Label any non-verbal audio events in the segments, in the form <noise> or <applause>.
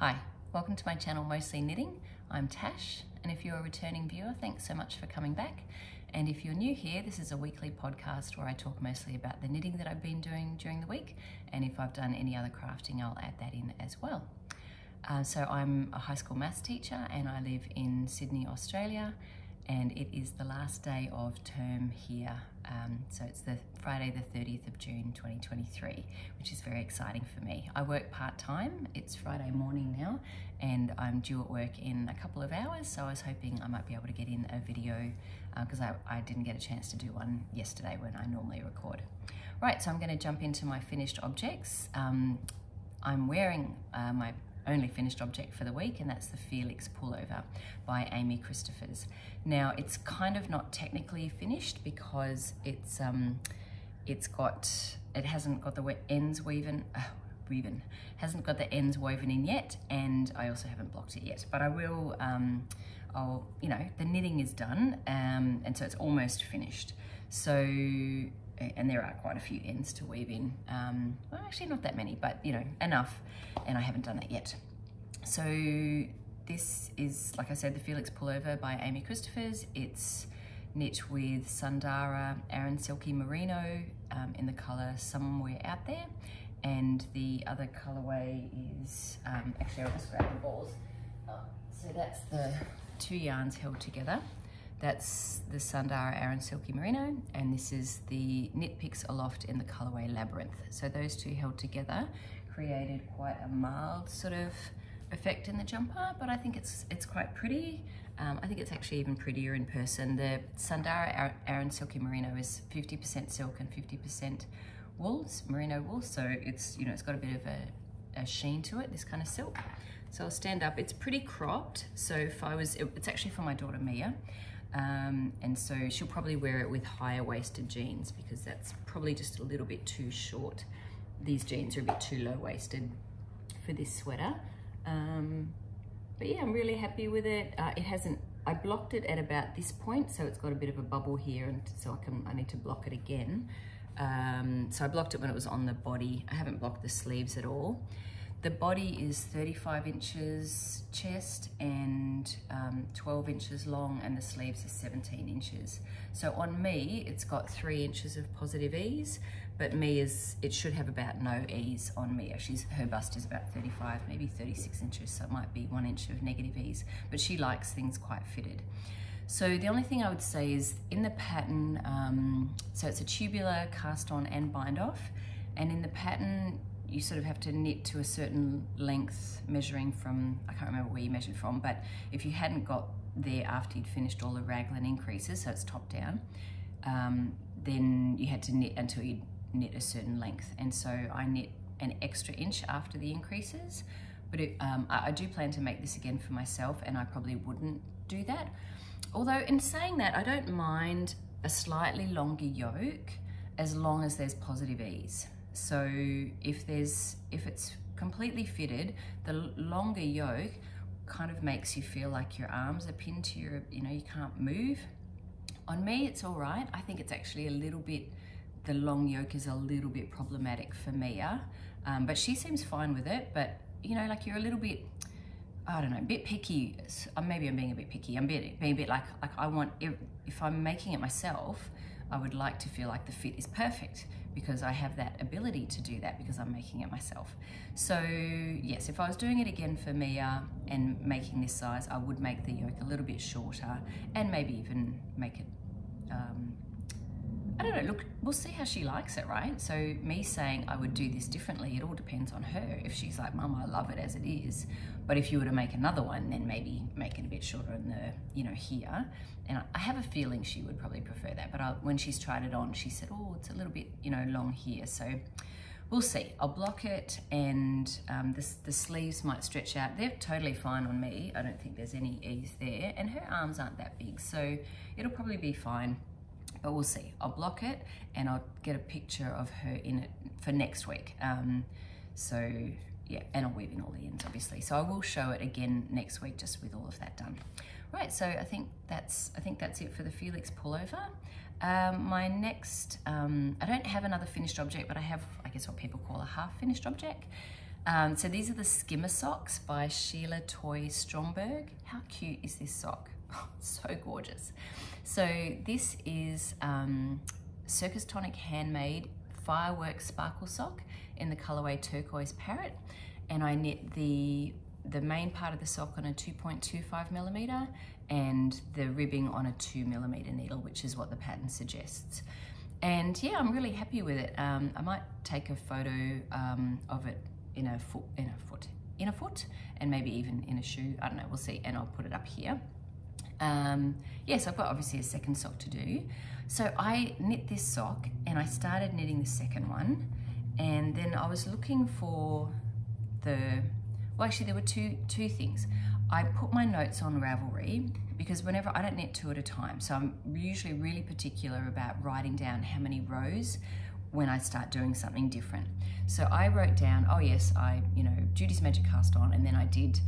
Hi, welcome to my channel Mostly Knitting. I'm Tash and if you're a returning viewer, thanks so much for coming back. And if you're new here, this is a weekly podcast where I talk mostly about the knitting that I've been doing during the week and if I've done any other crafting, I'll add that in as well. Uh, so I'm a high school maths teacher and I live in Sydney, Australia and it is the last day of term here. Um, so it's the Friday the 30th of June 2023, which is very exciting for me. I work part-time, it's Friday morning now, and I'm due at work in a couple of hours, so I was hoping I might be able to get in a video because uh, I, I didn't get a chance to do one yesterday when I normally record. Right, so I'm gonna jump into my finished objects. Um, I'm wearing uh, my only finished object for the week, and that's the Felix pullover by Amy Christoffers. Now, it's kind of not technically finished because it's um, it's got it hasn't got the ends woven. Uh, weaving hasn't got the ends woven in yet and I also haven't blocked it yet but I will um, I'll you know the knitting is done um, and so it's almost finished so and there are quite a few ends to weave in. Um, well, actually not that many, but you know, enough, and I haven't done that yet. So this is, like I said, the Felix Pullover by Amy Christoffers. It's knit with Sundara Aran Silky Merino um, in the color Somewhere Out There. And the other colorway is, um, actually I'll just grab the balls. Oh, so that's the two yarns held together. That's the Sundara Aran Silky Merino, and this is the Knit Picks Aloft in the colorway Labyrinth. So those two held together created quite a mild sort of effect in the jumper, but I think it's it's quite pretty. Um, I think it's actually even prettier in person. The Sundara Aran Silky Merino is 50% silk and 50% wool, merino wool, so it's, you know, it's got a bit of a, a sheen to it, this kind of silk. So I'll stand up. It's pretty cropped. So if I was, it, it's actually for my daughter Mia. Um, and so she'll probably wear it with higher waisted jeans because that's probably just a little bit too short. These jeans are a bit too low waisted for this sweater. Um, but yeah, I'm really happy with it. Uh, it hasn't, I blocked it at about this point, so it's got a bit of a bubble here, and so I can, I need to block it again. Um, so I blocked it when it was on the body. I haven't blocked the sleeves at all. The body is 35 inches chest and um, 12 inches long and the sleeves are 17 inches. So on me, it's got three inches of positive ease, but me is, it should have about no ease on me. She's, her bust is about 35, maybe 36 inches, so it might be one inch of negative ease, but she likes things quite fitted. So the only thing I would say is in the pattern, um, so it's a tubular cast on and bind off, and in the pattern, you sort of have to knit to a certain length measuring from, I can't remember where you measured from, but if you hadn't got there after you'd finished all the raglan increases, so it's top down, um, then you had to knit until you knit a certain length. And so I knit an extra inch after the increases, but it, um, I, I do plan to make this again for myself and I probably wouldn't do that. Although in saying that, I don't mind a slightly longer yoke as long as there's positive ease. So if there's, if it's completely fitted, the longer yoke kind of makes you feel like your arms are pinned to your, you know, you can't move. On me, it's all right. I think it's actually a little bit, the long yoke is a little bit problematic for Mia, um, but she seems fine with it. But, you know, like you're a little bit, I don't know, a bit picky. Uh, maybe I'm being a bit picky. I'm being, being a bit like, like I want, if, if I'm making it myself, I would like to feel like the fit is perfect because I have that ability to do that because I'm making it myself. So yes, if I was doing it again for Mia and making this size, I would make the yoke a little bit shorter and maybe even make it um, I don't know, look, we'll see how she likes it, right? So me saying I would do this differently, it all depends on her. If she's like, Mum, I love it as it is. But if you were to make another one, then maybe make it a bit shorter in the, you know, here. And I have a feeling she would probably prefer that. But I, when she's tried it on, she said, oh, it's a little bit, you know, long here. So we'll see. I'll block it and um, the, the sleeves might stretch out. They're totally fine on me. I don't think there's any ease there. And her arms aren't that big, so it'll probably be fine but we'll see. I'll block it and I'll get a picture of her in it for next week. Um, so yeah, and I'll weave in all the ends obviously. So I will show it again next week just with all of that done. Right, so I think that's I think that's it for the Felix pullover. Um, my next, um, I don't have another finished object, but I have, I guess what people call a half finished object. Um, so these are the Skimmer socks by Sheila Toy Stromberg. How cute is this sock? <laughs> Oh, so gorgeous. So this is um, Circus Tonic handmade fireworks sparkle sock in the colorway turquoise parrot. And I knit the the main part of the sock on a 2.25 millimeter and the ribbing on a two millimeter needle, which is what the pattern suggests. And yeah, I'm really happy with it. Um, I might take a photo um, of it in a foot, in a foot, in a foot, and maybe even in a shoe. I don't know, we'll see. And I'll put it up here. Um, yes, I've got obviously a second sock to do. So I knit this sock and I started knitting the second one. And then I was looking for the, well actually there were two, two things. I put my notes on Ravelry because whenever I don't knit two at a time, so I'm usually really particular about writing down how many rows when I start doing something different. So I wrote down, oh yes, I, you know, Judy's Magic Cast On, and then I did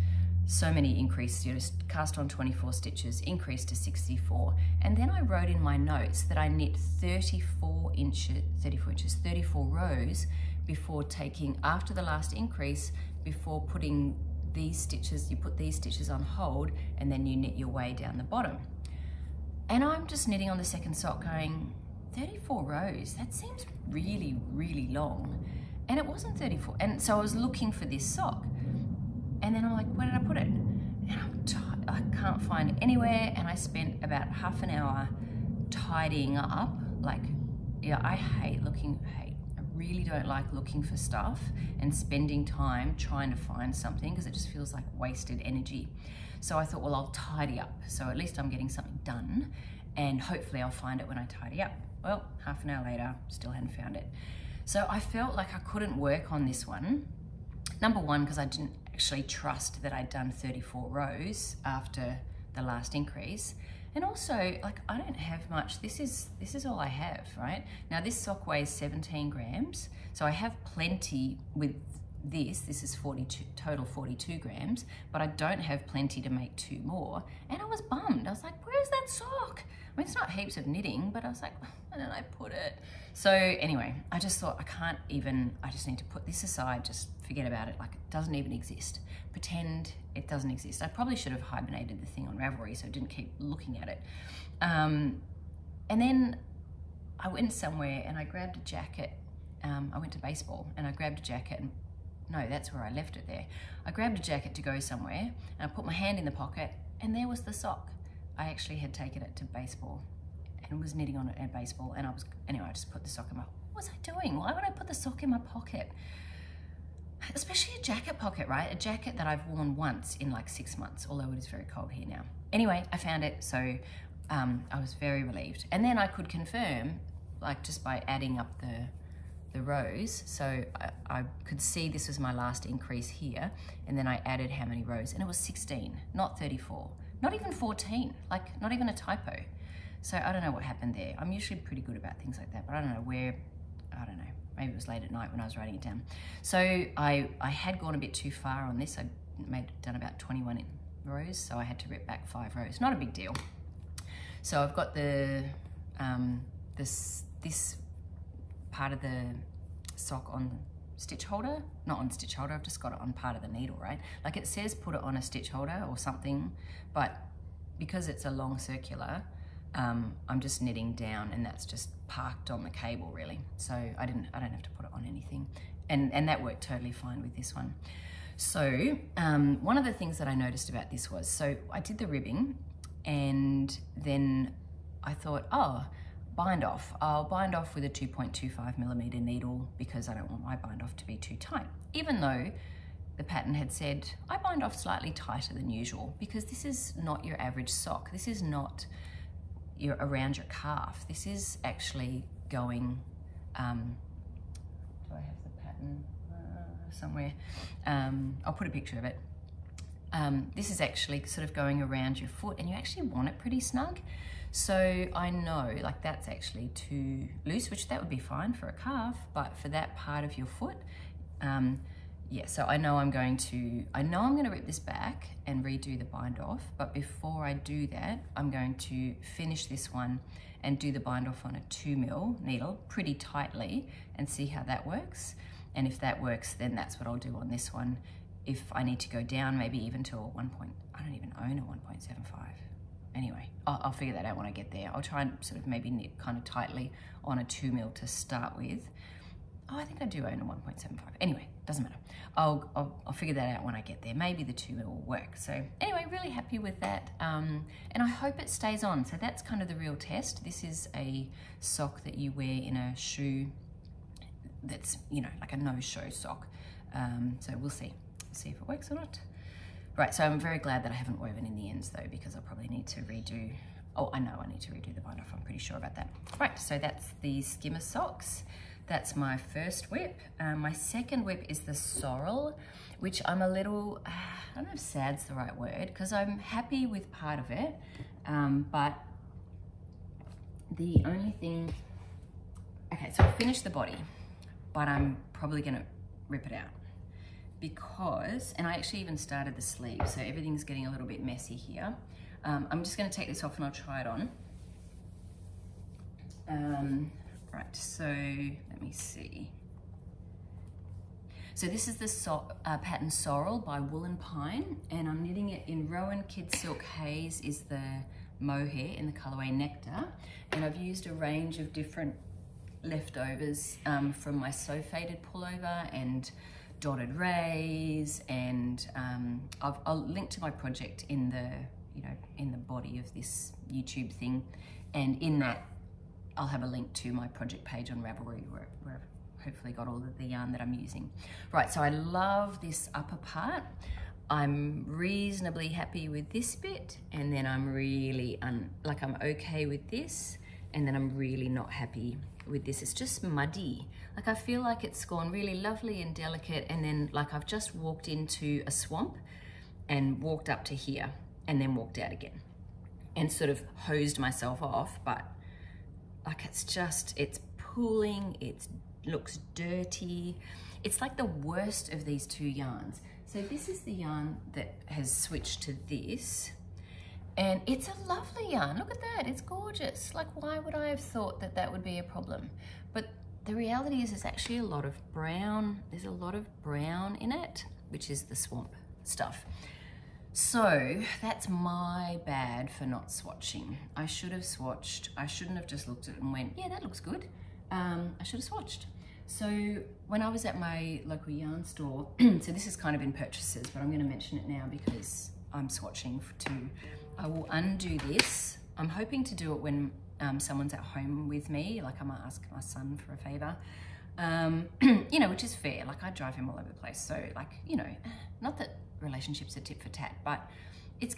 so many increased, you cast on 24 stitches, increased to 64. And then I wrote in my notes that I knit 34 inches, 34 inches, 34 rows before taking, after the last increase, before putting these stitches, you put these stitches on hold and then you knit your way down the bottom. And I'm just knitting on the second sock going, 34 rows, that seems really, really long. And it wasn't 34. And so I was looking for this sock. And then I'm like, where did I put it? And I'm tired, I can't find it anywhere. And I spent about half an hour tidying up. Like, yeah, I hate looking, hate, I really don't like looking for stuff and spending time trying to find something because it just feels like wasted energy. So I thought, well, I'll tidy up. So at least I'm getting something done and hopefully I'll find it when I tidy up. Well, half an hour later, still hadn't found it. So I felt like I couldn't work on this one. Number one, because I didn't actually trust that I'd done 34 rows after the last increase. And also, like, I don't have much. This is this is all I have, right? Now, this sock weighs 17 grams, so I have plenty with this. This is 42 total 42 grams, but I don't have plenty to make two more. And I was bummed. I was like, where's that sock? I mean, it's not heaps of knitting, but I was like, where did I put it? So anyway, I just thought I can't even, I just need to put this aside, just forget about it, like it doesn't even exist. Pretend it doesn't exist. I probably should have hibernated the thing on Ravelry so I didn't keep looking at it. Um, and then I went somewhere and I grabbed a jacket. Um, I went to baseball and I grabbed a jacket and no, that's where I left it there. I grabbed a jacket to go somewhere and I put my hand in the pocket and there was the sock. I actually had taken it to baseball and was knitting on it at baseball and I was, anyway, I just put the sock in my, what was I doing? Why would I put the sock in my pocket? Especially a jacket pocket, right? A jacket that I've worn once in like six months, although it is very cold here now. Anyway, I found it, so um, I was very relieved. And then I could confirm, like just by adding up the the rows. So I, I, could see this was my last increase here. And then I added how many rows and it was 16, not 34 not even 14, like not even a typo. So I don't know what happened there. I'm usually pretty good about things like that, but I don't know where, I don't know, maybe it was late at night when I was writing it down. So I, I had gone a bit too far on this. I made done about 21 rows, so I had to rip back five rows. Not a big deal. So I've got the, um, this, this part of the sock on stitch holder, not on stitch holder, I've just got it on part of the needle, right? Like it says put it on a stitch holder or something, but because it's a long circular, um, I'm just knitting down and that's just parked on the cable really. So I didn't, I don't have to put it on anything. And, and that worked totally fine with this one. So um, one of the things that I noticed about this was, so I did the ribbing and then I thought, oh, bind off. I'll bind off with a 2.25 millimeter needle because I don't want my bind off to be too tight. Even though the pattern had said, I bind off slightly tighter than usual because this is not your average sock. This is not your around your calf. This is actually going, um, do I have the pattern uh, somewhere? Um, I'll put a picture of it. Um, this is actually sort of going around your foot and you actually want it pretty snug. So I know like that's actually too loose, which that would be fine for a calf, but for that part of your foot, um, yeah, so I know I'm going to, I know I'm gonna rip this back and redo the bind off, but before I do that, I'm going to finish this one and do the bind off on a two mil needle pretty tightly and see how that works. And if that works, then that's what I'll do on this one. If I need to go down, maybe even to a one point, I don't even own a 1.75. Anyway, I'll, I'll figure that out when I get there. I'll try and sort of maybe knit kind of tightly on a two mil to start with. Oh, I think I do own a 1.75. Anyway, doesn't matter. I'll, I'll, I'll, figure that out when I get there. Maybe the two will work. So anyway, really happy with that. Um, and I hope it stays on. So that's kind of the real test. This is a sock that you wear in a shoe that's, you know, like a no-show sock. Um, so we'll see. See if it works or not. Right, so I'm very glad that I haven't woven in the ends though, because I'll probably need to redo, oh, I know I need to redo the bind off. I'm pretty sure about that. Right, so that's the skimmer socks. That's my first WIP. Um, my second WIP is the sorrel, which I'm a little, uh, <sighs> I don't know if sad's the right word, because I'm happy with part of it, um, but the only thing, okay, so I finished the body, but I'm probably gonna rip it out because, and I actually even started the sleeve, so everything's getting a little bit messy here. Um, I'm just gonna take this off and I'll try it on. Um, Right, so let me see. So this is the so uh, pattern Sorrel by Wool & Pine, and I'm knitting it in Rowan Kidsilk Haze is the mohair in the colorway Nectar, and I've used a range of different leftovers um, from my So Faded pullover and dotted rays, and um, i will link to my project in the you know in the body of this YouTube thing, and in that I'll have a link to my project page on Ravelry where, where I've hopefully got all of the yarn that I'm using. Right, so I love this upper part. I'm reasonably happy with this bit and then I'm really, un like I'm okay with this and then I'm really not happy with this. It's just muddy. Like I feel like it's gone really lovely and delicate and then like I've just walked into a swamp and walked up to here and then walked out again and sort of hosed myself off, but like it's just, it's pooling, it looks dirty. It's like the worst of these two yarns. So this is the yarn that has switched to this. And it's a lovely yarn. Look at that, it's gorgeous. Like why would I have thought that that would be a problem? But the reality is there's actually a lot of brown, there's a lot of brown in it, which is the swamp stuff. So that's my bad for not swatching. I should have swatched. I shouldn't have just looked at it and went, yeah, that looks good. Um, I should have swatched. So when I was at my local yarn store, <clears throat> so this is kind of in purchases, but I'm gonna mention it now because I'm swatching too. I will undo this. I'm hoping to do it when um, someone's at home with me, like I might ask my son for a favor. Um, <clears throat> you know, which is fair. Like I drive him all over the place. So like, you know, not that relationships are tit for tat, but it's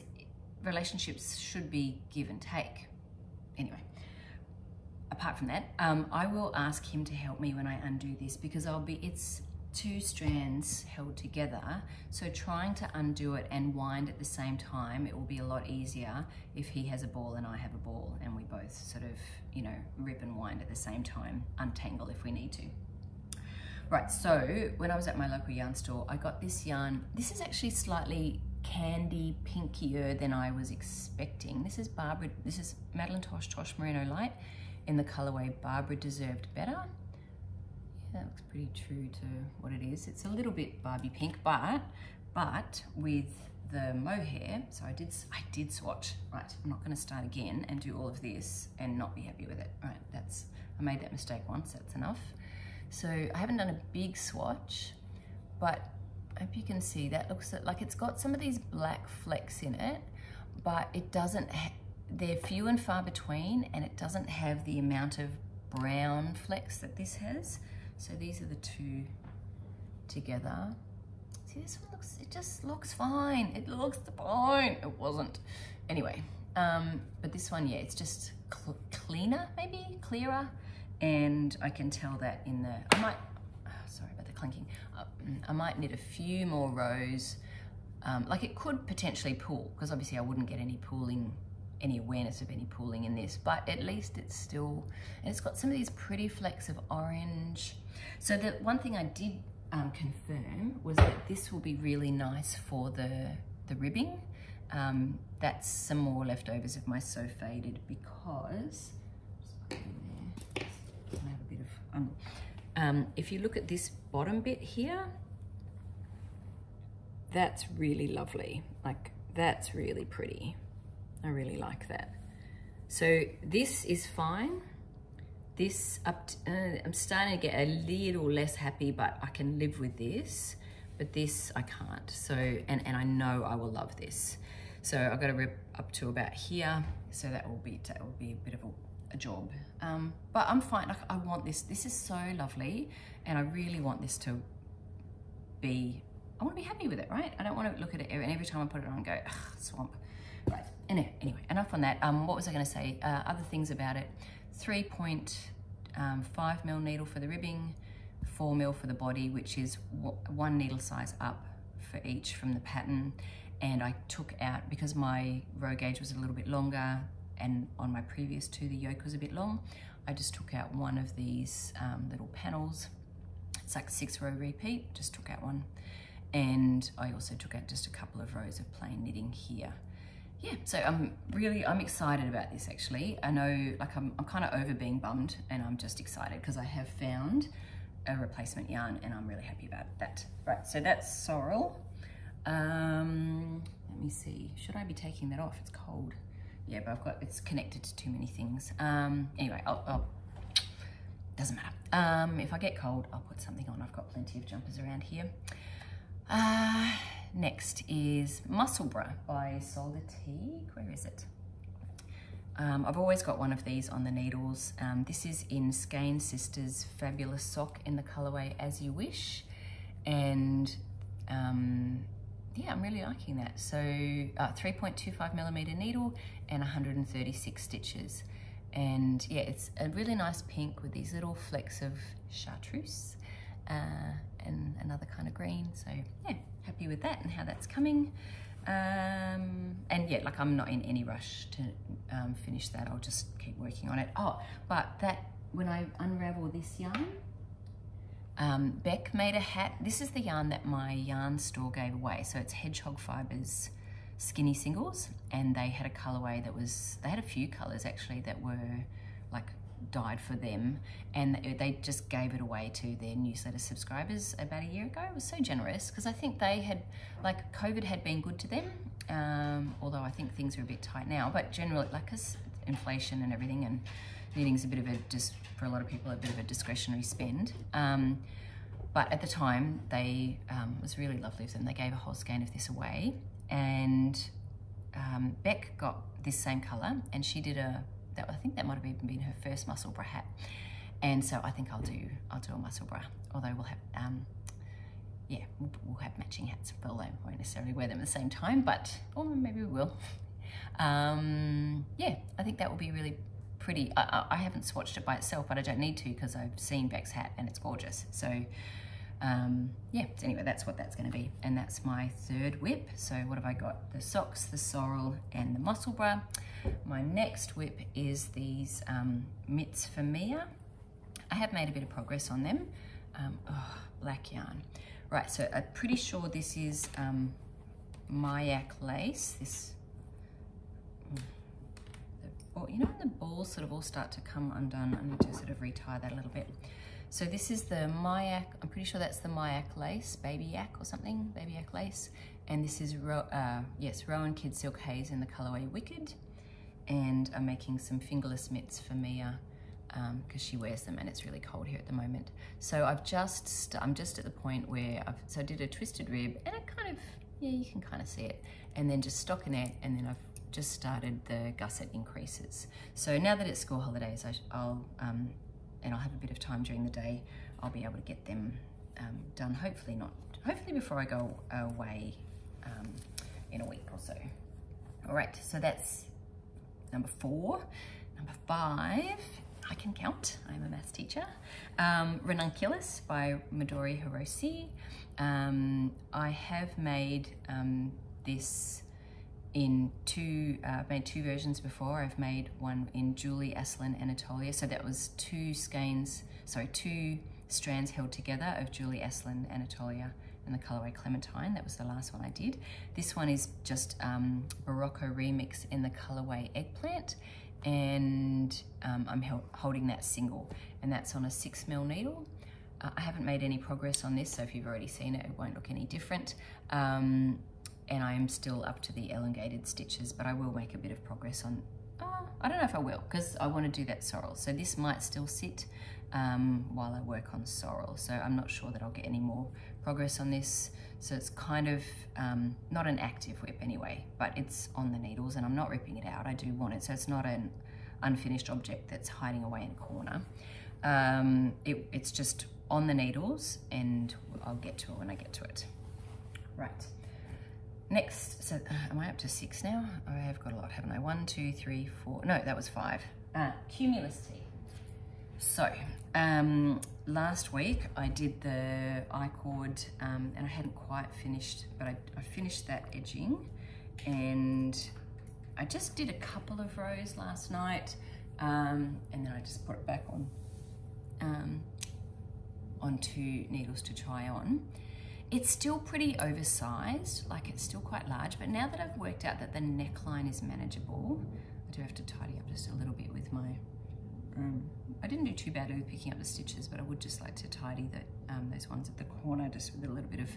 relationships should be give and take. Anyway, apart from that, um, I will ask him to help me when I undo this because I'll be, it's two strands held together. So trying to undo it and wind at the same time, it will be a lot easier if he has a ball and I have a ball and we both sort of, you know, rip and wind at the same time, untangle if we need to. Right, so when I was at my local yarn store, I got this yarn. This is actually slightly candy pinkier than I was expecting. This is Barbara, this is Madelinetosh Tosh Merino Light in the colorway Barbara Deserved Better. Yeah, that looks pretty true to what it is. It's a little bit Barbie pink, but, but with the mohair, so I did, I did swatch. Right, I'm not gonna start again and do all of this and not be happy with it. Right, that's, I made that mistake once, that's enough. So I haven't done a big swatch, but I hope you can see that looks like it's got some of these black flecks in it, but it doesn't, they're few and far between and it doesn't have the amount of brown flecks that this has. So these are the two together. See, this one looks, it just looks fine. It looks the point. It wasn't. Anyway, um, but this one, yeah, it's just cl cleaner, maybe, clearer and I can tell that in the, I might, oh, sorry about the clinking, uh, I might knit a few more rows, um, like it could potentially pull, because obviously I wouldn't get any pooling, any awareness of any pooling in this, but at least it's still, and it's got some of these pretty flecks of orange. So the one thing I did um, confirm was that this will be really nice for the, the ribbing. Um, that's some more leftovers of my So Faded because, Um, if you look at this bottom bit here, that's really lovely. Like that's really pretty. I really like that. So this is fine. This up, to, uh, I'm starting to get a little less happy, but I can live with this. But this I can't. So, and, and I know I will love this. So I've got to rip up to about here. So that will be, that will be a bit of a, a job. Um, but I'm fine, like I want this. This is so lovely. And I really want this to be, I want to be happy with it, right? I don't want to look at it and every time I put it on go, swamp. Right, anyway, anyway, enough on that. Um, what was I gonna say? Uh, other things about it. 3.5 um, mil needle for the ribbing, four mil for the body, which is one needle size up for each from the pattern. And I took out, because my row gauge was a little bit longer and on my previous two, the yoke was a bit long, I just took out one of these um, little panels. It's like six row repeat, just took out one. And I also took out just a couple of rows of plain knitting here yeah, so I'm really, I'm excited about this actually. I know, like I'm, I'm kind of over being bummed and I'm just excited because I have found a replacement yarn and I'm really happy about that. Right, so that's sorrel. Um, let me see, should I be taking that off? It's cold. Yeah, but I've got, it's connected to too many things. Um, anyway, I'll, I'll doesn't matter. Um, if I get cold, I'll put something on. I've got plenty of jumpers around here. Uh, Next is Musselburgh by Ysolda Teague. Where is it? Um, I've always got one of these on the needles. Um, this is in Skein Sisters Fabulous Sock in the colorway As You Wish. And um, yeah, I'm really liking that. So uh, 3.25 millimeter needle and 136 stitches. And yeah, it's a really nice pink with these little flecks of chartreuse uh, and another kind of green. So yeah, happy with that and how that's coming. Um, and yeah, like I'm not in any rush to um, finish that. I'll just keep working on it. Oh, but that, when I unravel this yarn, um, Beck made a hat. This is the yarn that my yarn store gave away. So it's Hedgehog Fibers skinny singles and they had a colorway that was, they had a few colors actually that were like dyed for them and they just gave it away to their newsletter subscribers about a year ago. It was so generous because I think they had, like COVID had been good to them, um, although I think things are a bit tight now, but generally like because inflation and everything and knitting's a bit of a, just for a lot of people, a bit of a discretionary spend. Um, but at the time, they um, was really lovely of them. They gave a whole skein of this away and um, Beck got this same color and she did a that I think that might have even been her first Musselburgh hat. And so I think I'll do I'll do a Musselburgh, although we'll have um, yeah, we'll, have matching hats. Well, I won't necessarily wear them at the same time, but or maybe we will. Um, yeah, I think that will be really pretty. I, I, haven't swatched it by itself, but I don't need to because I've seen Beck's hat and it's gorgeous. So um, yeah, so anyway, that's what that's going to be. And that's my third WIP. So what have I got? The socks, the sorrel, and the Musselburgh. My next WIP is these um, mitts for Mia. I have made a bit of progress on them. Um, oh, black yarn. Right, so I'm pretty sure this is um, Myak lace. This, the, you know when the balls sort of all start to come undone? I need to sort of retie that a little bit. So this is the Myak, I'm pretty sure that's the Myak lace, Baby Yak or something, Baby Yak lace. And this is, uh, yes, Rowan Kidsilk Haze in the colorway Wicked and I'm making some fingerless mitts for Mia because um, she wears them and it's really cold here at the moment. So I've just, I'm just at the point where I've, so I did a twisted rib and it kind of, yeah, you can kind of see it. And then just stockinette and then I've just started the gusset increases. So now that it's school holidays, I, will um, and I'll have a bit of time during the day, I'll be able to get them um, done. Hopefully not, hopefully before I go away um, in a week or so. All right, so that's number four. Number five, I can count, I'm a maths teacher. Um, Ranunculus by Midori Hirose. Um, I have made um, this in two, uh, I've made two versions before. I've made one in Julie Asselin Anatolia. So that was two skeins, sorry, two strands held together of Julie Asselin Anatolia and the colorway Clementine. That was the last one I did. This one is just um, Berroco Remix in the colorway Eggplant and um, I'm holding that single and that's on a six mil needle. Uh, I haven't made any progress on this, so if you've already seen it, it won't look any different. Um, and I am still up to the elongated stitches, but I will make a bit of progress on, uh, I don't know if I will, because I want to do that sorrel. So this might still sit um, while I work on sorrel. So I'm not sure that I'll get any more progress on this. So it's kind of um, not an active WIP anyway, but it's on the needles and I'm not ripping it out. I do want it. So it's not an unfinished object that's hiding away in a corner. Um, it, it's just on the needles and I'll get to it when I get to it. Right. Next, so uh, am I up to six now? I have got a lot, haven't I? One, two, three, four. No, that was five. Uh, cumulus tee. So, um, last week I did the I-cord um, and I hadn't quite finished, but I, I, finished that edging and I just did a couple of rows last night um, and then I just put it back on um, onto needles to try on. It's still pretty oversized, like it's still quite large, but now that I've worked out that the neckline is manageable, I do have to tidy up just a little bit with my um, I didn't do too badly with picking up the stitches, but I would just like to tidy the, um, those ones at the corner just with a little bit of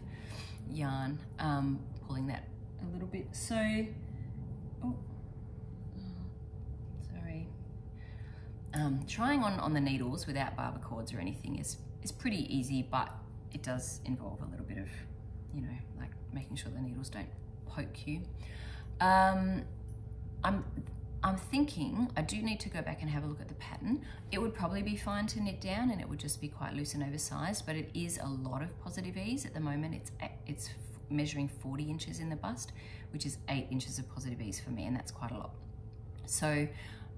yarn, um, pulling that a little bit. So, oh, sorry. Um, trying on, on the needles without barber cords or anything is, is pretty easy, but it does involve a little bit of, you know, like making sure the needles don't poke you. Um, I'm I'm thinking I do need to go back and have a look at the pattern. It would probably be fine to knit down and it would just be quite loose and oversized, but it is a lot of positive ease. At the moment, it's, it's measuring 40 inches in the bust, which is eight inches of positive ease for me, and that's quite a lot. So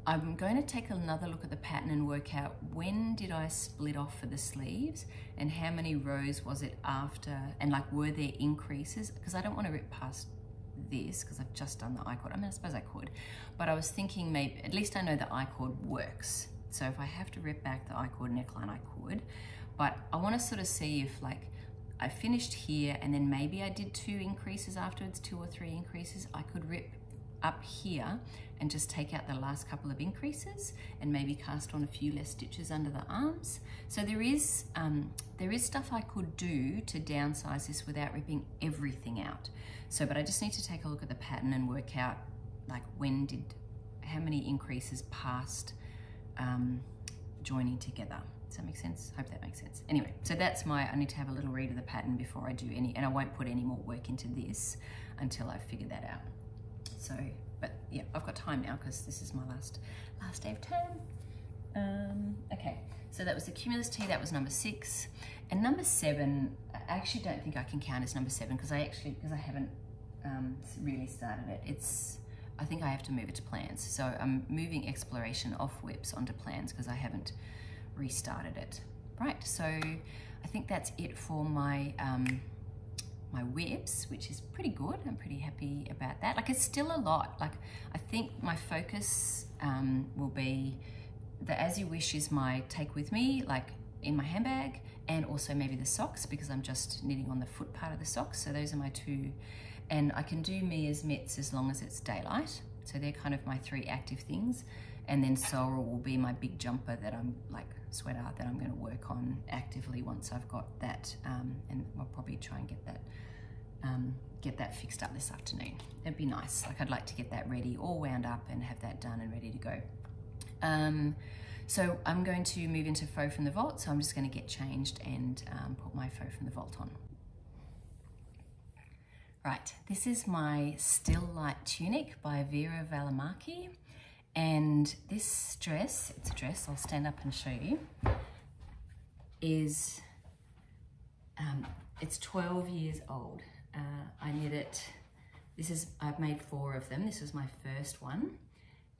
I'm going to take another look at the pattern and work out when did I split off for the sleeves and how many rows was it after, and like were there increases? Because I don't want to rip past this because I've just done the I-cord. I mean, I suppose I could, but I was thinking maybe, at least I know the I-cord works. So if I have to rip back the I-cord neckline, I could. But I want to sort of see if like, I finished here and then maybe I did two increases afterwards, two or three increases. I could rip up here and just take out the last couple of increases and maybe cast on a few less stitches under the arms. So there is, um, there is stuff I could do to downsize this without ripping everything out. So, but I just need to take a look at the pattern and work out like when did, how many increases past um, joining together. Does that make sense? Hope that makes sense. Anyway, so that's my, I need to have a little read of the pattern before I do any, and I won't put any more work into this until I've figured that out. So, but yeah, I've got time now because this is my last, last day of term. Um, okay, so that was the Cumulus Tee, that was number six. And number seven, I actually don't think I can count as number seven because I actually, because I haven't um, really started it. It's, I think I have to move it to plans. So I'm moving exploration off WIPs onto plans because I haven't restarted it. Right, so I think that's it for my um, my WIPs, which is pretty good. I'm pretty happy about that. Like it's still a lot. Like I think my focus um, will be the As You Wish is my take with me, like in my handbag, and also maybe the socks because I'm just knitting on the foot part of the socks. So those are my two. And I can do Mia's mitts as long as it's daylight. So they're kind of my three active things. And then Sorrel will be my big jumper that I'm like sweater that I'm going to work on actively once I've got that. Um, and I'll probably try and get that um, get that fixed up this afternoon. It'd be nice. Like I'd like to get that ready, all wound up and have that done and ready to go. Um, so I'm going to move into Faux from the Vault. So I'm just going to get changed and um, put my Faux from the Vault on. Right, this is my Still Light Tunic by Veera Välimäki. And this dress, it's a dress, I'll stand up and show you, is, um, it's 12 years old. Uh, I knit it, this is, I've made four of them. This was my first one.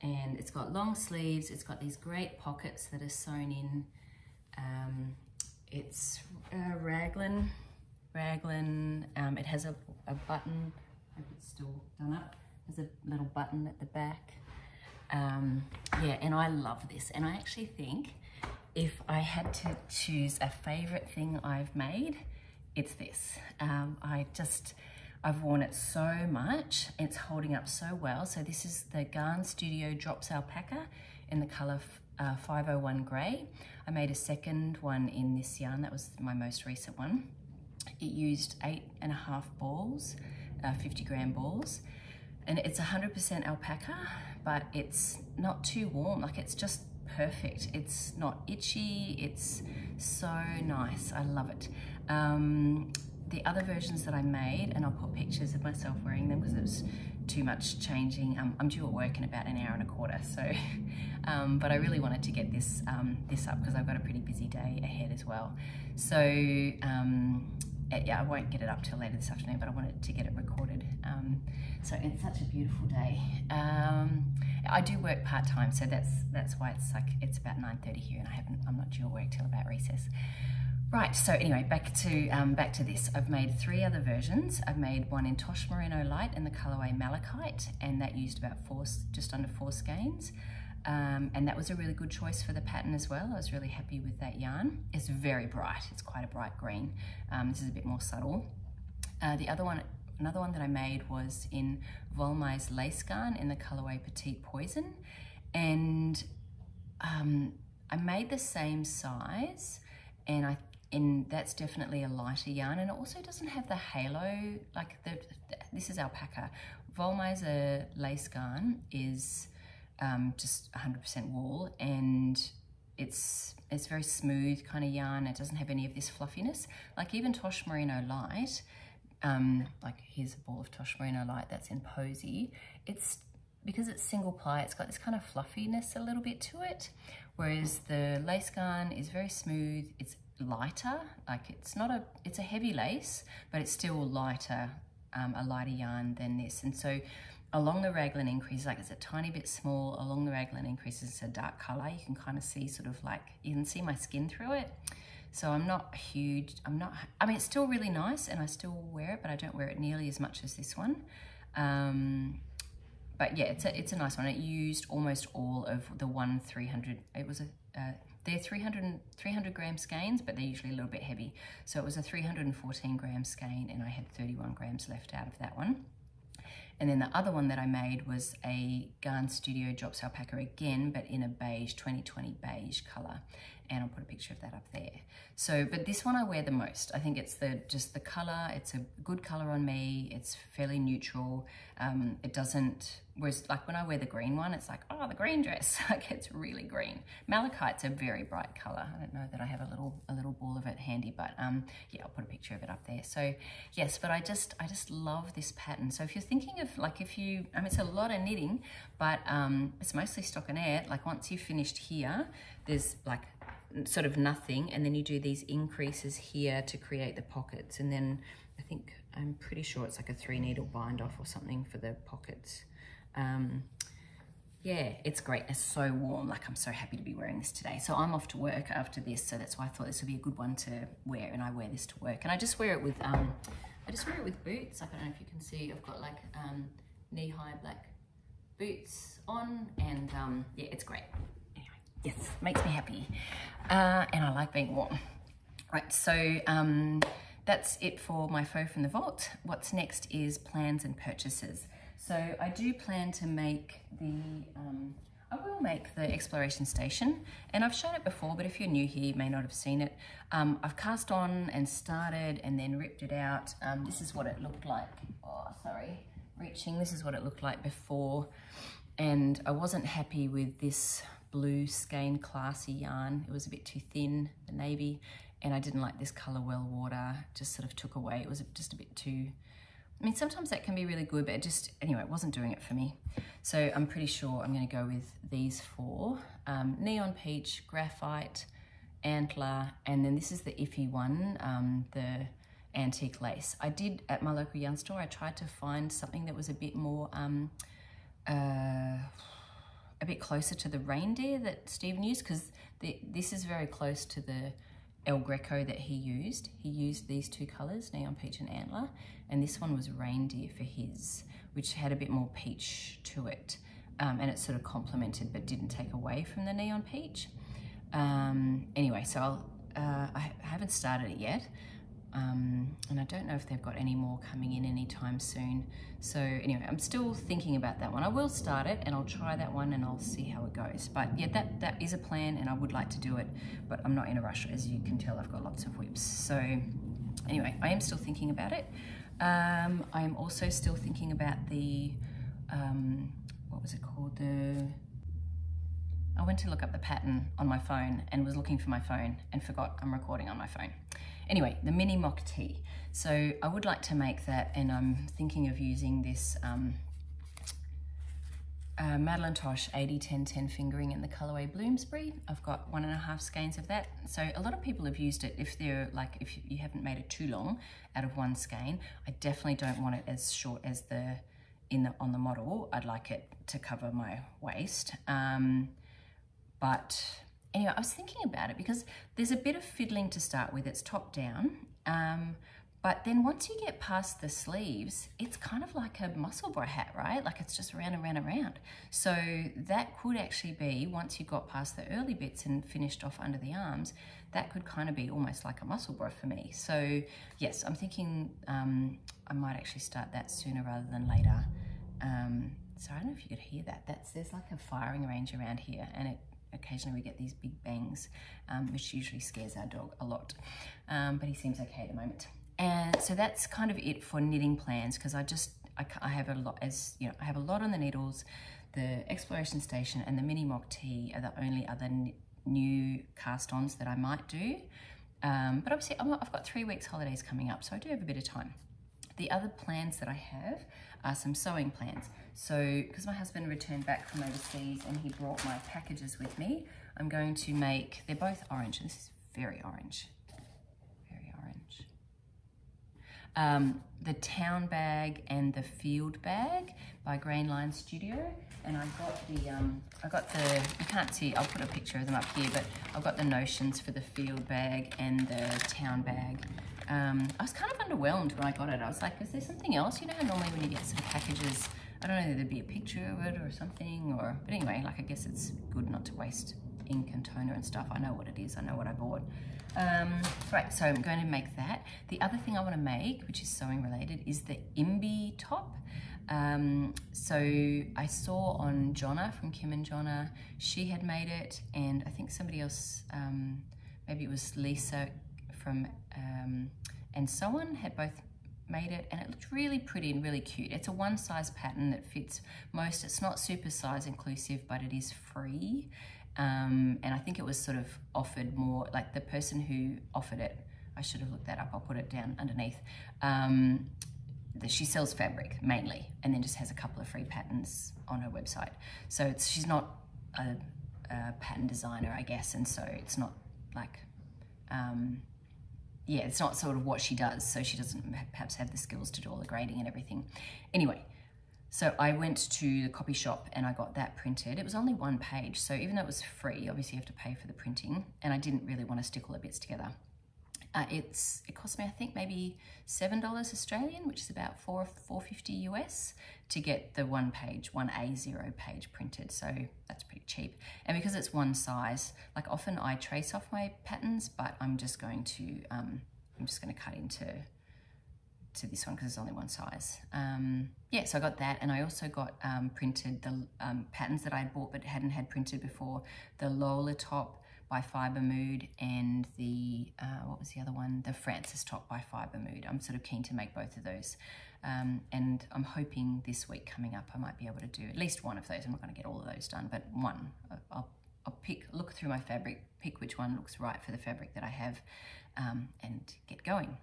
And it's got long sleeves. It's got these great pockets that are sewn in. Um, it's uh, raglan, raglan. Um, it has a, a button, I hope it's still done up. There's a little button at the back. Um, yeah, and I love this. And I actually think if I had to choose a favorite thing I've made, it's this. Um, I just, I've worn it so much. It's holding up so well. So this is the Garnstudio DROPS Alpaca in the color uh, 501 grey. I made a second one in this yarn, that was my most recent one. It used eight and a half balls, uh, 50 gram balls, and it's 100% alpaca, but it's not too warm, like it's just perfect. It's not itchy, it's so nice, I love it. Um, the other versions that I made, and I'll put pictures of myself wearing them because it was too much changing. Um, I'm due at work in about an hour and a quarter, so, <laughs> um, but I really wanted to get this, um, this up because I've got a pretty busy day ahead as well. So, um, yeah, I won't get it up till later this afternoon, but I wanted to get it recorded. Um, so it's such a beautiful day. Um, I do work part time, so that's that's why it's like it's about 9:30 here, and I haven't. I'm not due work till about recess. Right, so anyway, back to um, back to this. I've made three other versions. I've made one in Tosh Merino Light in the colorway Malachite, and that used about four, just under four skeins. Um, and that was a really good choice for the pattern as well. I was really happy with that yarn. It's very bright. It's quite a bright green. Um, this is a bit more subtle. Uh, the other one, another one that I made was in Wollmeise Lace Garn in the colorway Petit Poison, and um, I made the same size, and I and that's definitely a lighter yarn and it also doesn't have the halo like the, this is alpaca Wollmeise lace garn is um, just 100% wool and it's it's very smooth kind of yarn it doesn't have any of this fluffiness like even Tosh Merino Light um, like here's a ball of Tosh Merino Light that's in Posy it's because it's single ply it's got this kind of fluffiness a little bit to it whereas the lace garn is very smooth it's lighter. Like it's not a, it's a heavy lace, but it's still lighter, um, a lighter yarn than this. And so along the raglan increase, like it's a tiny bit small, along the raglan increases it's a dark color. You can kind of see sort of like, you can see my skin through it. So I'm not huge, I'm not, I mean, it's still really nice and I still wear it, but I don't wear it nearly as much as this one. Um, but yeah, it's a, it's a nice one. It used almost all of the one 300, it was a, uh, they're 300, 300 gram skeins, but they're usually a little bit heavy. So it was a 314 gram skein and I had 31 grams left out of that one. And then the other one that I made was a Garnstudio DROPS Alpaca again, but in a beige, 2020 beige color. And I'll put a picture of that up there. So, but this one I wear the most. I think it's the just the color. It's a good color on me. It's fairly neutral. Um, it doesn't, whereas like when I wear the green one, it's like, oh, the green dress. <laughs> like it's really green. Malachite's a very bright color. I don't know that I have a little a little ball of it handy, but um, yeah, I'll put a picture of it up there. So yes, but I just I just love this pattern. So if you're thinking of like if you, I mean, it's a lot of knitting, but um, it's mostly stockinette. Like once you've finished here, there's like sort of nothing and then you do these increases here to create the pockets and then I think I'm pretty sure it's like a three needle bind off or something for the pockets um, yeah it's great it's so warm like I'm so happy to be wearing this today so I'm off to work after this so that's why I thought this would be a good one to wear and I wear this to work and I just wear it with um, I just wear it with boots like I don't know if you can see I've got like um, knee-high black boots on and um, yeah it's great Anyway, yes, makes me happy. Uh, and I like being warm. Right, so um, that's it for my faux from the vault. What's next is plans and purchases. So I do plan to make the, um, I will make the exploration station and I've shown it before, but if you're new here, you may not have seen it. Um, I've cast on and started and then ripped it out. Um, this is what it looked like. Oh, sorry, reaching. This is what it looked like before. And I wasn't happy with this blue skein classy yarn. It was a bit too thin, the navy, and I didn't like this color well water, just sort of took away. It was just a bit too, I mean, sometimes that can be really good, but it just, anyway, it wasn't doing it for me. So I'm pretty sure I'm gonna go with these four. Um, Neon Peach, Graphite, Antler, and then this is the iffy one, um, the antique lace. I did, at my local yarn store, I tried to find something that was a bit more, um, uh, a bit closer to the reindeer that Stephen used because this is very close to the El Greco that he used. He used these two colours, Neon Peach and Antler, and this one was reindeer for his, which had a bit more peach to it. Um, and it sort of complemented but didn't take away from the Neon Peach. Um, anyway, so uh, I haven't started it yet. Um, and I don't know if they've got any more coming in anytime soon. So anyway, I'm still thinking about that one. I will start it and I'll try that one and I'll see how it goes. But yeah, that, that is a plan and I would like to do it, but I'm not in a rush. As you can tell, I've got lots of WIPs. So anyway, I am still thinking about it. Um, I am also still thinking about the, um, what was it called? The I went to look up the pattern on my phone and was looking for my phone and forgot I'm recording on my phone. Anyway, the mini mock tea. So I would like to make that and I'm thinking of using this um, uh, Madelinetosh 80-10-10 fingering in the colorway Bloomsbury. I've got one and a half skeins of that. So a lot of people have used it if they're like, if you haven't made it too long out of one skein. I definitely don't want it as short as the in the on the model. I'd like it to cover my waist. Um, but anyway, I was thinking about it because there's a bit of fiddling to start with. It's top down. Um, but then once you get past the sleeves, it's kind of like a Musselburgh hat, right? Like it's just around and around and around. So that could actually be, once you got past the early bits and finished off under the arms, that could kind of be almost like a Musselburgh for me. So yes, I'm thinking um, I might actually start that sooner rather than later. Um, so I don't know if you could hear that. That's There's like a firing range around here and it occasionally we get these big bangs, um, which usually scares our dog a lot. Um, but he seems okay at the moment. And so that's kind of it for knitting plans because I just, I, I, have a lot, as you know, I have a lot on the needles. The Exploration Station and the Mini Mock Tea are the only other new cast-ons that I might do. Um, but obviously i I've got three weeks holidays coming up, so I do have a bit of time. The other plans that I have are some sewing plans. So, because my husband returned back from overseas and he brought my packages with me, I'm going to make, they're both orange. This is very orange, very orange. Um, the town bag and the field bag by Grainline Studio. And I got the, um, I got the, you can't see, I'll put a picture of them up here, but I've got the notions for the field bag and the town bag. Um, I was kind of underwhelmed when I got it. I was like, is there something else? You know, how normally when you get some packages, I don't know, there'd be a picture of it or something, or, but anyway, like I guess it's good not to waste ink and toner and stuff. I know what it is, I know what I bought. Um, right, so I'm going to make that. The other thing I want to make, which is sewing related, is the Imbi top. Um, so I saw on Jonna from Kim and Jonna, she had made it, and I think somebody else, um, maybe it was Lisa from um, and so on had both made it and it looked really pretty and really cute. It's a one size pattern that fits most. It's not super size inclusive, but it is free. Um, and I think it was sort of offered more, like the person who offered it, I should have looked that up, I'll put it down underneath. Um, the, she sells fabric mainly and then just has a couple of free patterns on her website. So it's, she's not a, a pattern designer, I guess, and so it's not like um, yeah, it's not sort of what she does, so she doesn't perhaps have the skills to do all the grading and everything. Anyway, so I went to the copy shop and I got that printed. It was only one page, so even though it was free, obviously you have to pay for the printing, and I didn't really want to stick all the bits together. Uh, it's it cost me I think maybe seven dollars Australian, which is about four four fifty US to get the one page one A zero page printed. So that's pretty cheap. And because it's one size, like often I trace off my patterns, but I'm just going to um, I'm just going to cut into to this one because it's only one size. Um, yeah, so I got that, and I also got um, printed the um, patterns that I bought but hadn't had printed before. The Lola top by Fibre Mood and the, uh, what was the other one? The Frances top by Fibre Mood. I'm sort of keen to make both of those. Um, and I'm hoping this week coming up, I might be able to do at least one of those. I'm not going to get all of those done, but one. I'll, I'll pick, look through my fabric, pick which one looks right for the fabric that I have um, and get going.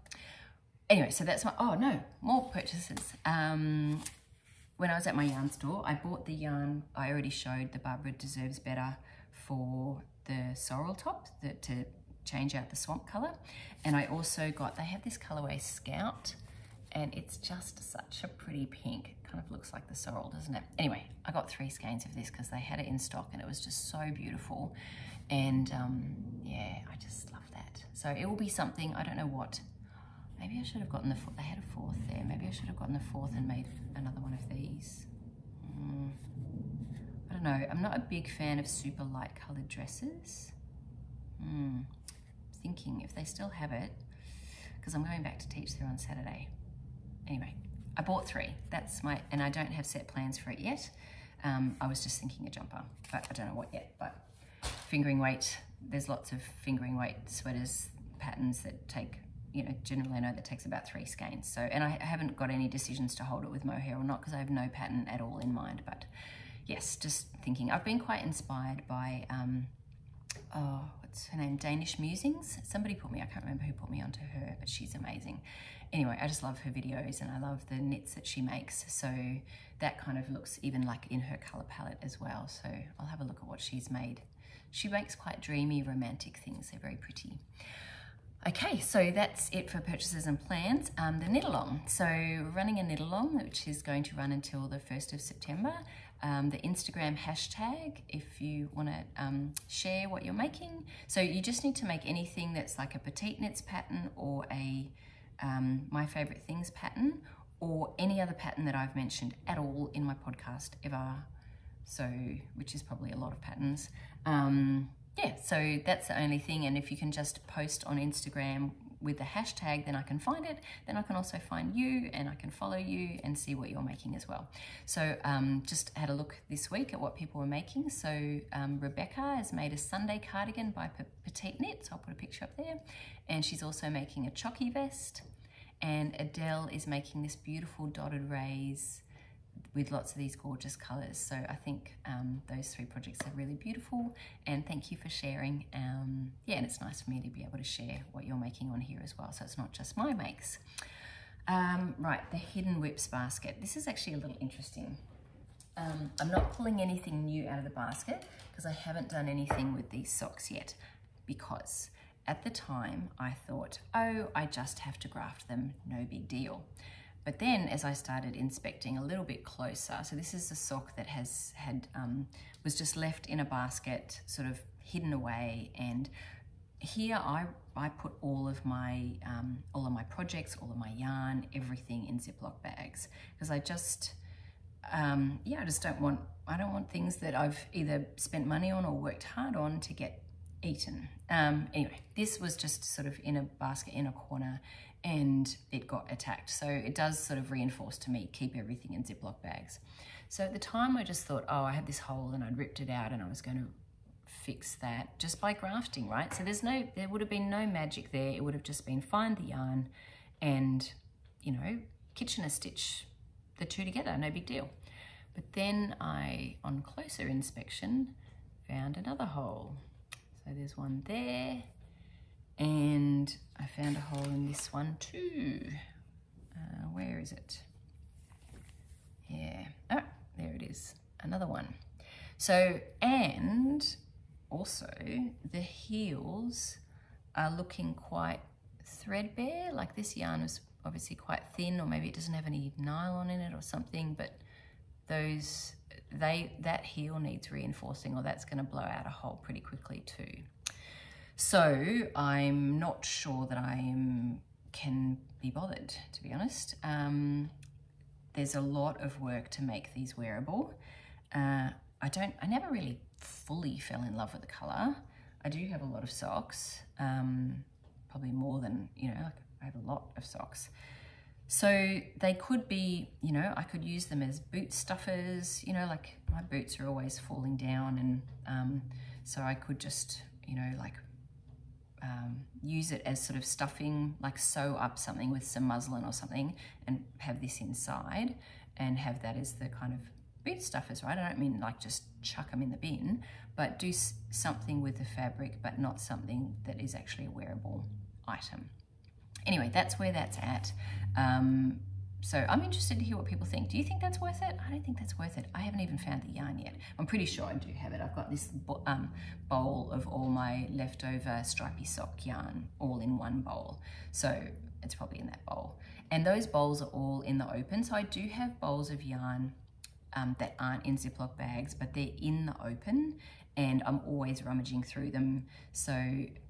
Anyway, so that's my, oh no, more purchases. Um, when I was at my yarn store, I bought the yarn I already showed, the Barbara Deserves Better for the sorrel top the, to change out the swamp color. And I also got, they have this colorway Scout and it's just such a pretty pink. Kind of looks like the sorrel, doesn't it? Anyway, I got three skeins of this because they had it in stock and it was just so beautiful. And um, yeah, I just love that. So it will be something, I don't know what. Maybe I should have gotten the, they had a fourth there. Maybe I should have gotten the fourth and made another one of these. Mm. Don't know, I'm not a big fan of super light colored dresses. Hmm, thinking if they still have it, because I'm going back to teach there on Saturday. Anyway, I bought three. That's my, and I don't have set plans for it yet. Um, I was just thinking a jumper, but I don't know what yet. But fingering weight, there's lots of fingering weight sweaters patterns that take, you know, generally I know that takes about three skeins. So, and I haven't got any decisions to hold it with mohair or not because I have no pattern at all in mind. But yes, just thinking. I've been quite inspired by, um, oh, what's her name? Danish Musings. Somebody put me, I can't remember who put me onto her, but she's amazing. Anyway, I just love her videos and I love the knits that she makes. So that kind of looks even like in her color palette as well. So I'll have a look at what she's made. She makes quite dreamy, romantic things. They're very pretty. Okay, so that's it for purchases and plans. Um, the knit along. So running a knit along, which is going to run until the 1st of September. Um, the Instagram hashtag if you want to um, share what you're making. So you just need to make anything that's like a petite knits pattern or a um, my favorite things pattern or any other pattern that I've mentioned at all in my podcast ever. So, which is probably a lot of patterns. Um, yeah, so that's the only thing. And if you can just post on Instagram with the hashtag, then I can find it. Then I can also find you and I can follow you and see what you're making as well. So um, just had a look this week at what people were making. So um, Rebecca has made a Sunday cardigan by PetiteKnit. So I'll put a picture up there. And she's also making a chocky vest. And Adele is making this beautiful dotted rays with lots of these gorgeous colors. So I think um, those three projects are really beautiful and thank you for sharing. Um, yeah, and it's nice for me to be able to share what you're making on here as well. So it's not just my makes. Um, right, the Hidden WIPs basket. This is actually a little interesting. Um, I'm not pulling anything new out of the basket because I haven't done anything with these socks yet because at the time I thought, oh, I just have to graft them, no big deal. But then as I started inspecting a little bit closer, so this is a sock that has had, um, was just left in a basket, sort of hidden away. And here I, I put all of my, um, all of my projects, all of my yarn, everything in Ziploc bags. Because I just, um, yeah, I just don't want, I don't want things that I've either spent money on or worked hard on to get eaten. Um, anyway, this was just sort of in a basket in a corner and it got attacked. So it does sort of reinforce to me, keep everything in Ziploc bags. So at the time I just thought, oh, I had this hole and I'd ripped it out and I was going to fix that just by grafting, right? So there's no, there would have been no magic there. It would have just been find the yarn and, you know, Kitchener stitch the two together, no big deal. But then I, on closer inspection, found another hole. So there's one there and I found a hole in this one too. Uh, where is it? Yeah, oh, there it is, another one. So, and also the heels are looking quite threadbare, like this yarn is obviously quite thin or maybe it doesn't have any nylon in it or something, but those, they that heel needs reinforcing or that's gonna blow out a hole pretty quickly too. So I'm not sure that I can be bothered, to be honest. Um, there's a lot of work to make these wearable. Uh, I don't, I never really fully fell in love with the color. I do have a lot of socks, um, probably more than, you know, like I have a lot of socks. So they could be, you know, I could use them as boot stuffers, you know, like my boots are always falling down and um, so I could just, you know, like um, use it as sort of stuffing, like sew up something with some muslin or something and have this inside and have that as the kind of boot stuffers, right? I don't mean like just chuck them in the bin, but do something with the fabric, but not something that is actually a wearable item. Anyway, that's where that's at. Um, so I'm interested to hear what people think. Do you think that's worth it? I don't think that's worth it. I haven't even found the yarn yet. I'm pretty sure I do have it. I've got this um, bowl of all my leftover stripy sock yarn all in one bowl. So it's probably in that bowl. And those bowls are all in the open. So I do have bowls of yarn um, that aren't in Ziploc bags, but they're in the open and I'm always rummaging through them. So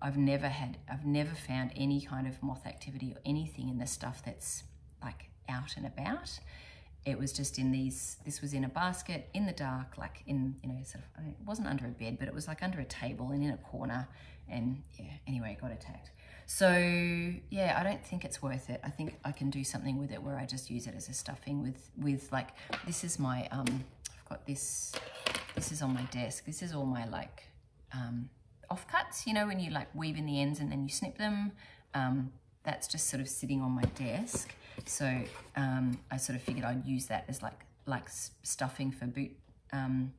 I've never had, I've never found any kind of moth activity or anything in the stuff that's like out and about. It was just in these, this was in a basket in the dark, like in, you know, sort of, it wasn't under a bed, but it was like under a table and in a corner. And yeah, anyway, it got attacked. So yeah, I don't think it's worth it. I think I can do something with it where I just use it as a stuffing with, with like, this is my, um, I've got this, this is on my desk. This is all my like um, offcuts, you know, when you like weave in the ends and then you snip them. Um, that's just sort of sitting on my desk. So um, I sort of figured I'd use that as like like stuffing for boot. Um,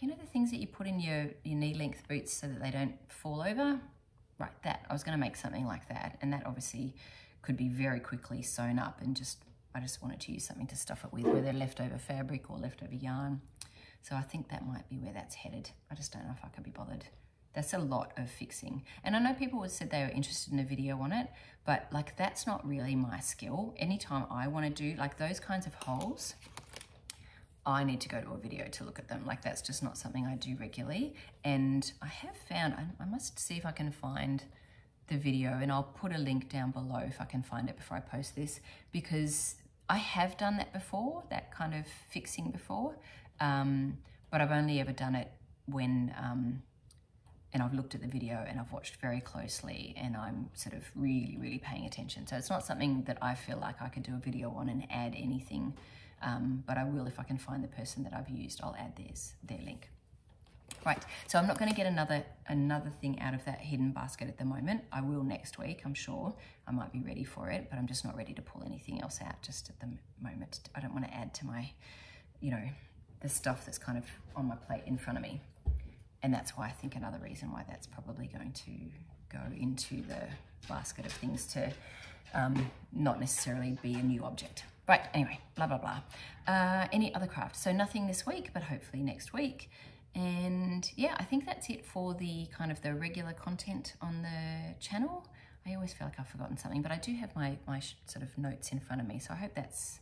you know the things that you put in your, your knee length boots so that they don't fall over? Right, that. I was going to make something like that. And that obviously could be very quickly sewn up and just, I just wanted to use something to stuff it with, whether leftover fabric or leftover yarn. So I think that might be where that's headed. I just don't know if I could be bothered. That's a lot of fixing. And I know people have said they were interested in a video on it, but like that's not really my skill. Anytime I want to do like those kinds of holes, I need to go to a video to look at them. Like that's just not something I do regularly. And I have found, I, I must see if I can find the video and I'll put a link down below if I can find it before I post this because I have done that before, that kind of fixing before, um, but I've only ever done it when um, and I've looked at the video and I've watched very closely and I'm sort of really, really paying attention. So it's not something that I feel like I could do a video on and add anything, um, but I will if I can find the person that I've used, I'll add theirs, their link. Right, so I'm not going to get another another thing out of that hidden basket at the moment. I will next week, I'm sure. I might be ready for it, but I'm just not ready to pull anything else out just at the moment. I don't want to add to my, you know, the stuff that's kind of on my plate in front of me. And that's why I think another reason why that's probably going to go into the basket of things to um, not necessarily be a new object. Right, anyway, blah, blah, blah. Uh, any other craft? So nothing this week, but hopefully next week. And yeah, I think that's it for the kind of the regular content on the channel. I always feel like I've forgotten something, but I do have my, my sort of notes in front of me. So I hope that's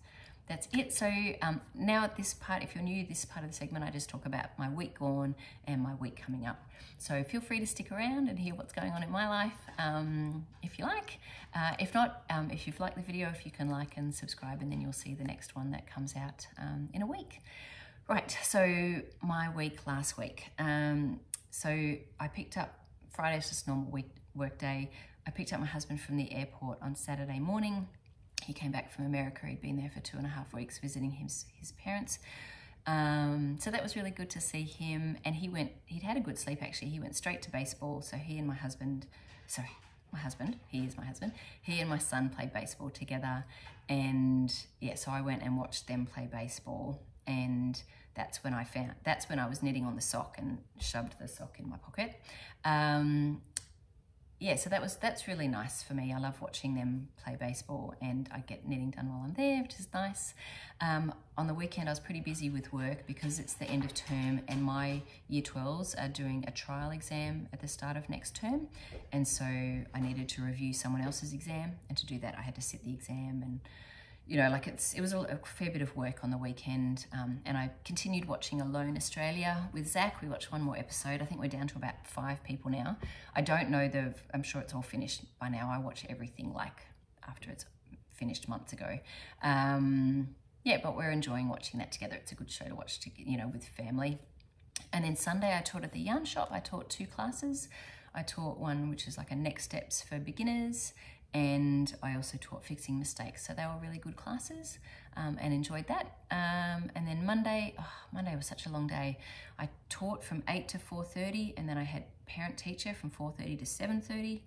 that's it. So um, now at this part, if you're new, this part of the segment, I just talk about my week gone and my week coming up. So feel free to stick around and hear what's going on in my life um, if you like. Uh, if not, um, if you've liked the video, if you can like and subscribe and then you'll see the next one that comes out um, in a week. Right, so my week last week. Um, so I picked up, Friday's just normal week, work day. I picked up my husband from the airport on Saturday morning he came back from America. He'd been there for two and a half weeks visiting his, his parents. Um, so that was really good to see him. And he went, he'd had a good sleep actually. He went straight to baseball. So he and my husband, sorry, my husband, he is my husband, he and my son played baseball together. And yeah, so I went and watched them play baseball. And that's when I found, that's when I was knitting on the sock and shoved the sock in my pocket. Um, yeah, so that was that's really nice for me. I love watching them play baseball, and I get knitting done while I'm there, which is nice. Um, on the weekend, I was pretty busy with work because it's the end of term, and my year 12s are doing a trial exam at the start of next term, and so I needed to review someone else's exam, and to do that, I had to sit the exam and you know, like it's it was a, a fair bit of work on the weekend, um, and I continued watching Alone Australia with Zach. We watched one more episode. I think we're down to about five people now. I don't know the. I'm sure it's all finished by now. I watch everything like after it's finished months ago. Um, yeah, but we're enjoying watching that together. It's a good show to watch, to, you know, with family. And then Sunday, I taught at the yarn shop. I taught two classes. I taught one which is like a next steps for beginners and I also taught fixing mistakes. So they were really good classes um, and enjoyed that. Um, and then Monday, oh, Monday was such a long day. I taught from 8 to 4.30 and then I had parent teacher from 4.30 to 7.30.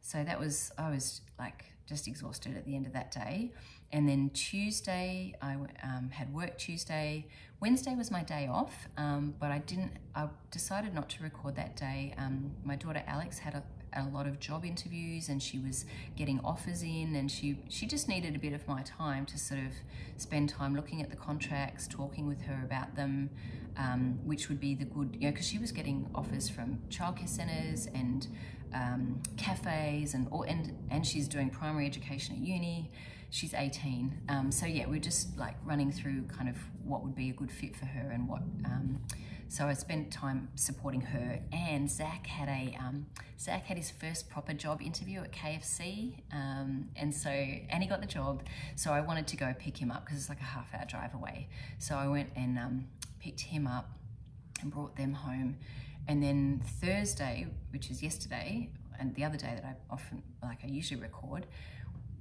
So that was, I was like just exhausted at the end of that day. And then Tuesday, I um, had work Tuesday. Wednesday was my day off, um, but I didn't, I decided not to record that day. Um, my daughter Alex had a, a lot of job interviews and she was getting offers in and she she just needed a bit of my time to sort of spend time looking at the contracts talking with her about them um, which would be the good you know because she was getting offers from childcare centres and um, cafes and or and and she's doing primary education at uni. She's 18 um, so yeah we're just like running through kind of what would be a good fit for her and what um, so I spent time supporting her and Zach had a, um, Zach had his first proper job interview at KFC. Um, and so, and he got the job. So I wanted to go pick him up because it's like a half hour drive away. So I went and um, picked him up and brought them home. And then Thursday, which is yesterday, and the other day that I often, like I usually record,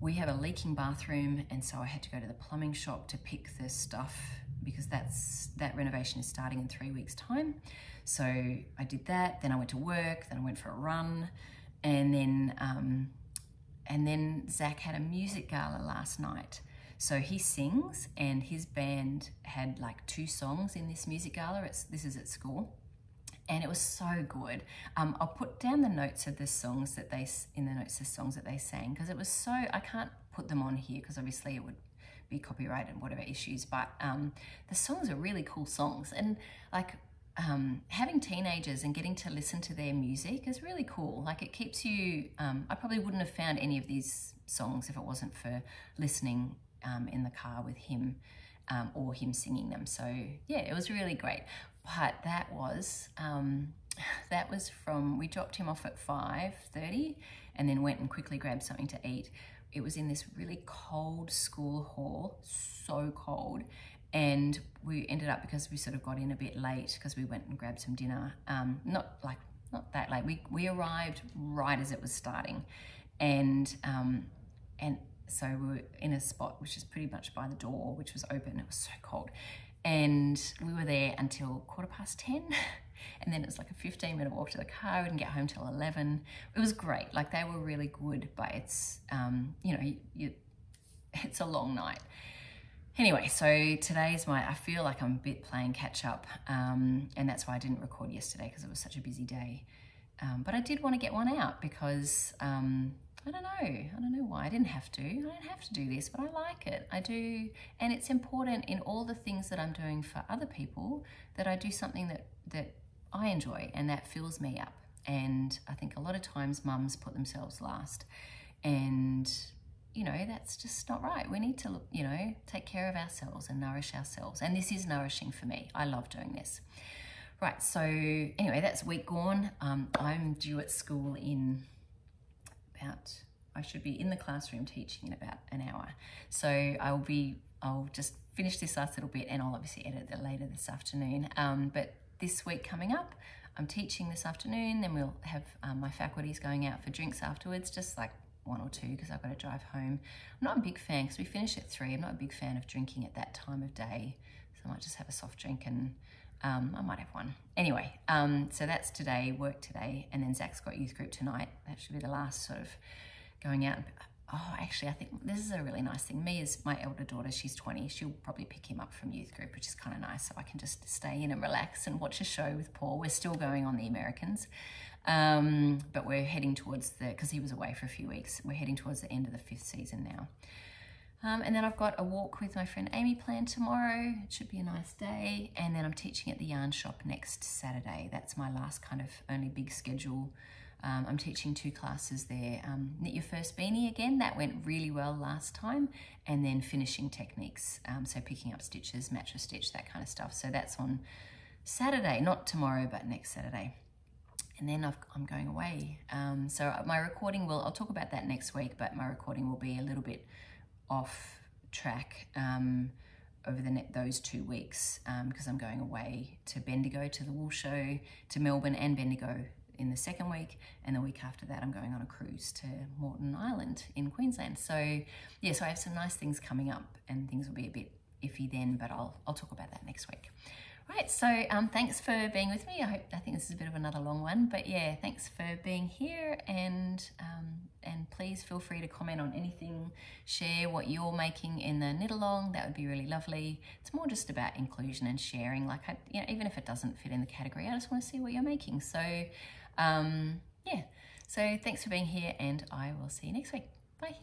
we have a leaking bathroom and so I had to go to the plumbing shop to pick the stuff because that's that renovation is starting in three weeks time. So I did that, then I went to work, then I went for a run and then um, and then Zach had a music gala last night. So he sings and his band had like two songs in this music gala. It's, this is at school and it was so good. Um, I'll put down the notes of the songs that they, in the notes, the songs that they sang, because it was so, I can't put them on here because obviously it would be copyright and whatever issues, but um, the songs are really cool songs. And like um, having teenagers and getting to listen to their music is really cool. Like it keeps you, um, I probably wouldn't have found any of these songs if it wasn't for listening um, in the car with him um, or him singing them. So yeah, it was really great but that was um, <sighs> that was from we dropped him off at 5.30 and then went and quickly grabbed something to eat. It was in this really cold school hall so cold. And we ended up because we sort of got in a bit late because we went and grabbed some dinner um, not like not that late. We, we arrived right as it was starting. And um, and so we were in a spot which is pretty much by the door which was open. It was so cold and we were there until quarter past 10 <laughs> and then it was like a 15 minute walk to the car. We didn't get home till 11 it was great. Like they were really good but it's um, you know you, you, it's a long night. Anyway so today's my i feel like i'm a bit playing catch up um, and that's why i didn't record yesterday because it was such a busy day. Um, but i did want to get one out because um, I don't know. I don't know why. I didn't have to. I don't have to do this, but I like it. I do. And it's important in all the things that I'm doing for other people that I do something that, that I enjoy and that fills me up. And I think a lot of times mums put themselves last. And, you know, that's just not right. We need to, you know, take care of ourselves and nourish ourselves. And this is nourishing for me. I love doing this. Right, so anyway, that's week gone. Um, I'm due at school in I should be in the classroom teaching in about an hour. So I'll be, I'll just finish this last little bit and I'll obviously edit it later this afternoon. Um, but this week coming up, I'm teaching this afternoon, then we'll have um, my faculties going out for drinks afterwards, just like one or two because I've got to drive home. I'm not a big fan because we finish at three. I'm not a big fan of drinking at that time of day. So I might just have a soft drink and um, I might have one. Anyway, um, so that's today, work today, and then Zach's got youth group tonight. That should be the last sort of going out. Oh, actually, I think this is a really nice thing. Mia is my elder daughter, she's 20. She'll probably pick him up from youth group, which is kind of nice. So I can just stay in and relax and watch a show with Paul. We're still going on The Americans. Um, but we're heading towards the, because he was away for a few weeks, we're heading towards the end of the fifth season now. Um, and then I've got a walk with my friend Amy planned tomorrow. It should be a nice day. And then I'm teaching at the yarn shop next Saturday. That's my last kind of only big schedule. Um, I'm teaching two classes there. Um, knit your first beanie again. That went really well last time. And then finishing techniques. Um, so picking up stitches, mattress stitch, that kind of stuff. So that's on Saturday, not tomorrow, but next Saturday and then i am going away. Um, so my recording will, I'll talk about that next week, but my recording will be a little bit off track um, over the net, those two weeks because um, I'm going away to Bendigo to the wool show, to Melbourne and Bendigo in the second week, and the week after that I'm going on a cruise to Moreton Island in Queensland. So yeah, so I have some nice things coming up, and things will be a bit iffy then, but I'll I'll talk about that next week. Right, so um, thanks for being with me. I hope I think this is a bit of another long one, but yeah, thanks for being here, and um, and please feel free to comment on anything, share what you're making in the knit along. That would be really lovely. It's more just about inclusion and sharing. Like, I, you know, even if it doesn't fit in the category, I just want to see what you're making. So, um, yeah. So thanks for being here, and I will see you next week. Bye.